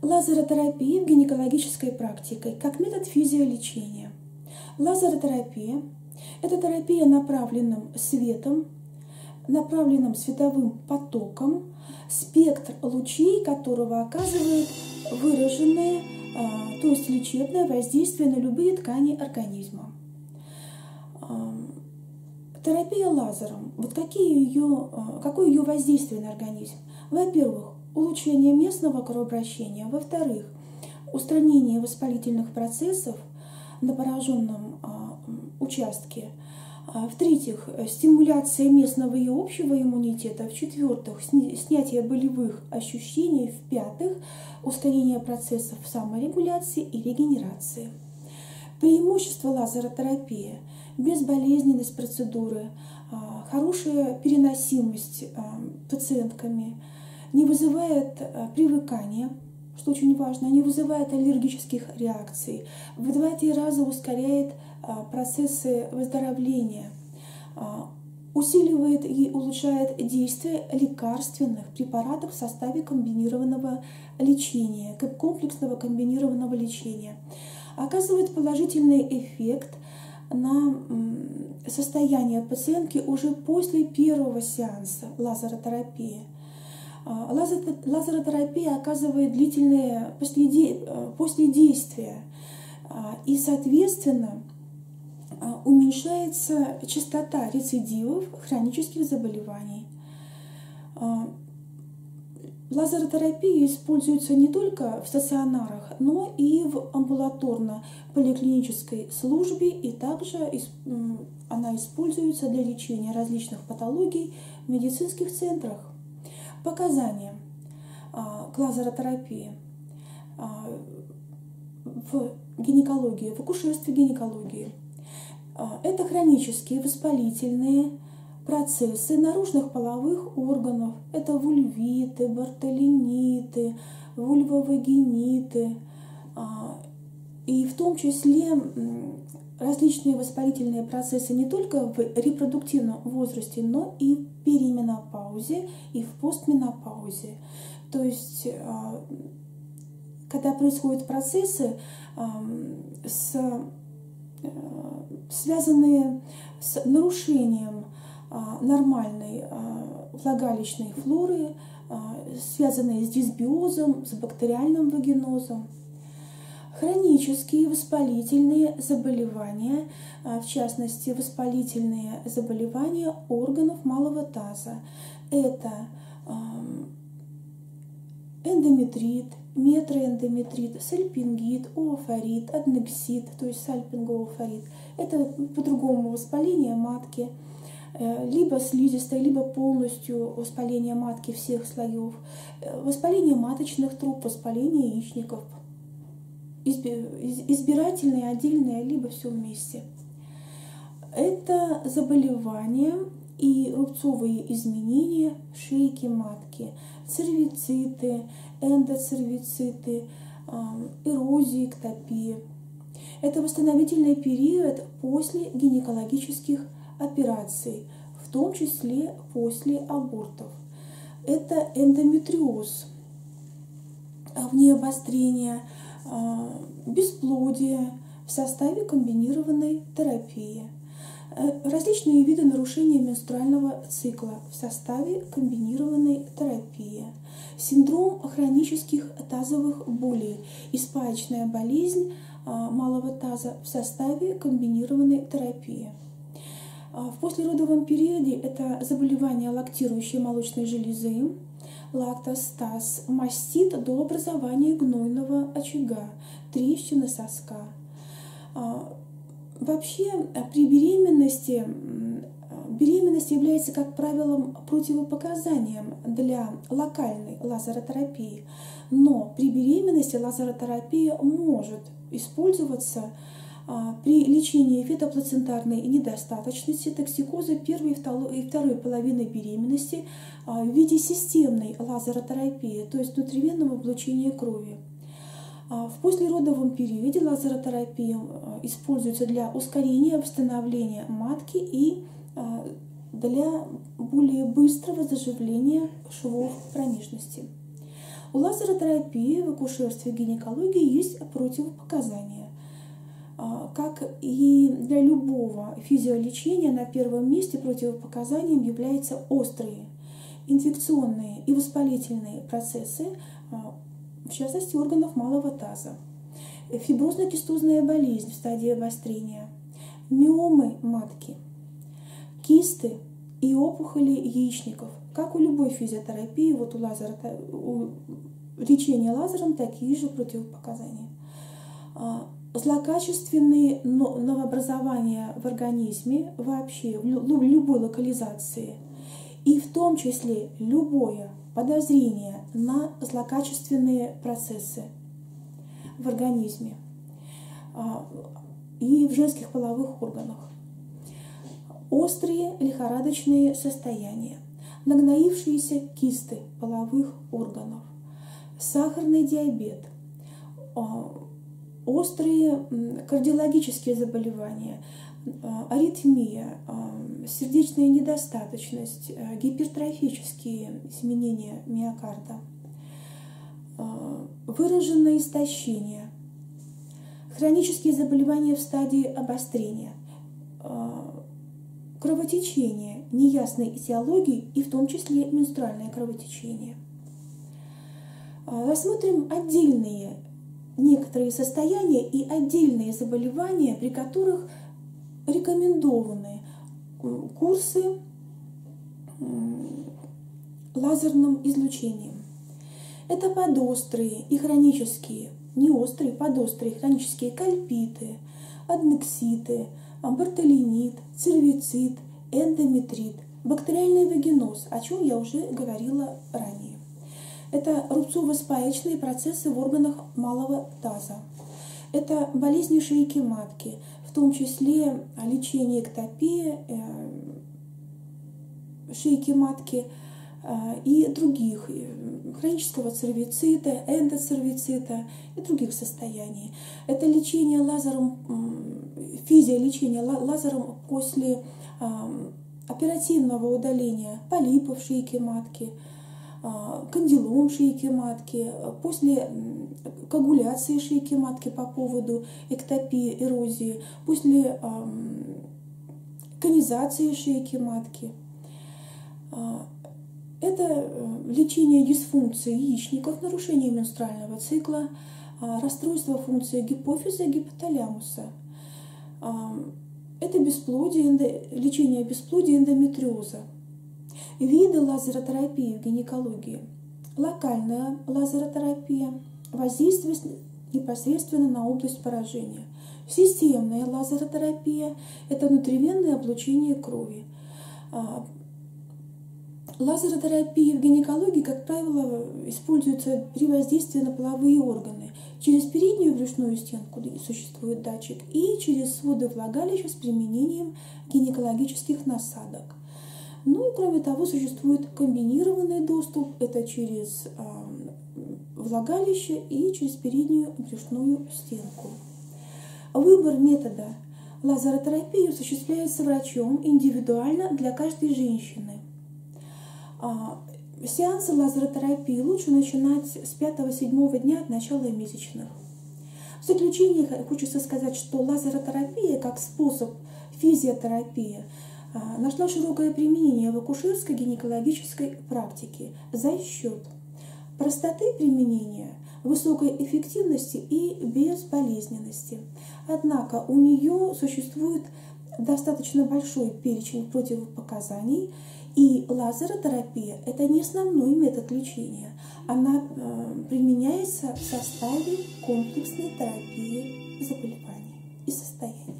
Лазеротерапия в гинекологической практике как метод физиолечения. Лазеротерапия – это терапия направленным светом, направленным световым потоком, спектр лучей которого оказывает выраженное, а, то есть лечебное воздействие на любые ткани организма. А, терапия лазером. Вот какие ее, а, какое ее воздействие на организм? Во-первых, улучшение местного кровообращения. Во-вторых, устранение воспалительных процессов на пораженном участке – а, в-третьих, стимуляция местного и общего иммунитета. В-четвертых, снятие болевых ощущений. В-пятых, ускорение процессов саморегуляции и регенерации. Преимущество лазеротерапии – безболезненность процедуры, а, хорошая переносимость а, пациентками, не вызывает привыкания, что очень важно, не вызывает аллергических реакций, в 2-3 раза ускоряет а, процессы выздоровления, а, усиливает и улучшает действие лекарственных препаратов в составе комбинированного лечения, комплексного комбинированного лечения. Оказывает положительный эффект на состояние пациентки уже после первого сеанса лазеротерапии. А, лазеротерапия оказывает длительное последействие, и, соответственно, а, уменьшается частота рецидивов хронических заболеваний. А, лазеротерапия используется не только в стационарах, но и в амбулаторно-поликлинической службе, и также она используется для лечения различных патологий в медицинских центрах. Показания а, к лазеротерапии в гинекологии, в акушерстве гинекологии – а, это хронические воспалительные процессы наружных половых органов. Это вульвиты, бартолиниты, вульвовагиниты. А, и в том числе различные воспалительные процессы не только в репродуктивном возрасте, но и в перименопаузе и в постменопаузе. То есть, а, когда происходят процессы с Э, связанные с нарушением а, нормальной а, влагалищной флоры, а, связанные с дисбиозом, с бактериальным вагинозом. Хронические воспалительные заболевания, в частности воспалительные заболевания органов малого таза. Это эндометрит, метроэндометрит, сальпингит, оофорит, аднексит, то есть сальпингоофорит. Это по-другому воспаление матки, либо слизистой, либо полностью воспаление матки всех слоев, э, воспаление маточных труб, воспаление яичников, избирательное, отдельное, либо все вместе. Это заболевание и рубцовые изменения шейки матки, цервициты, эндоцервициты, эрозии, эктопия. Это восстановительный период после гинекологических операций, в том числе после абортов. Это эндометриоз, вне обострения, а, бесплодие в составе комбинированной терапии – Э, различные виды нарушения менструального цикла в составе комбинированной терапии, синдром хронических тазовых болей и болезнь а, малого таза в составе комбинированной терапии. А, в послеродовом периоде это заболевание лактирующей молочной железы, лактостаз, мастит до образования гнойного очага, трещины соска, а, Вообще э, при беременности беременность является, как правило, противопоказанием для локальной лазеротерапии, но при беременности лазеротерапия может использоваться при лечении фетоплацентарной недостаточности, токсикоза первой и второй половины беременности а, в виде системной лазеротерапии, то есть внутривенного облучения крови. А, в послеродовом периоде лазеротерапия а, используется для ускорения восстановления матки и а, для более быстрого заживления швов промежности. У лазеротерапии в акушерстве гинекологии есть противопоказания. А, как и для любого физиолечения, на первом месте противопоказанием являются острые инфекционные и воспалительные процессы, а, в частности органов малого таза, фиброзно-кистозная болезнь в стадии обострения, миомы матки, кисты и опухоли яичников. Как у любой физиотерапии, вот у, лазера, у лечения лазером такие же противопоказания. Злокачественные новообразования в организме вообще, в любой локализации, и в том числе любое подозрение на злокачественные процессы в организме а, и в женских половых органах. Острые лихорадочные состояния, нагноившиеся кисты половых органов, сахарный диабет, а, острые кардиологические заболевания, а, аритмия, сердечная недостаточность, гипертрофические изменения миокарда, выраженное истощение, хронические заболевания в стадии обострения, кровотечение неясной этиологии и в том числе менструальное кровотечение. Рассмотрим отдельные некоторые состояния и отдельные заболевания, при которых рекомендованы курсы лазерным излучением. Это подострые и хронические, не острые, подострые хронические кальпиты, аднекситы, бартолинит, цервицит, эндометрит, бактериальный вагиноз, о чем я уже говорила ранее. Это рубцово-спаечные процессы в органах малого таза. Это болезни шейки матки, в том числе лечение эктопии, э, шейки матки э, и других, э, хронического цервицита, эндоцервицита и других состояний. Это лечение лазером, физиолечение лазером после оперативного удаления полипов шейки матки – а, кандилом шейки матки, после коагуляции шейки матки по поводу эктопии, эрозии, после конизации шейки матки. А, это э, лечение дисфункции яичников, нарушение менструального цикла, а, расстройство функции гипофиза и гипоталямуса. Это бесплодие, лечение бесплодия эндометриоза. Виды лазеротерапии в гинекологии. Локальная лазеротерапия воздействует непосредственно на область поражения. Системная лазеротерапия – это внутривенное облучение крови. А, лазеротерапия в гинекологии, как правило, используется при воздействии на половые органы. Через переднюю брюшную стенку существует датчик и через своды влагалища с применением гинекологических насадок. Ну и кроме того, существует комбинированный доступ, это через влагалище и через переднюю брюшную стенку. Выбор метода лазеротерапии осуществляется врачом индивидуально для каждой женщины. А, сеансы лазеротерапии лучше начинать с 5-7 дня от начала месячных. В заключение хочется сказать, что лазеротерапия как способ физиотерапии нашла широкое применение в акушерской гинекологической практике за счет простоты применения, высокой эффективности и безболезненности. Однако у нее существует достаточно большой перечень противопоказаний, и лазеротерапия – это не основной метод лечения. Она э, применяется в составе комплексной терапии заболеваний и состояний.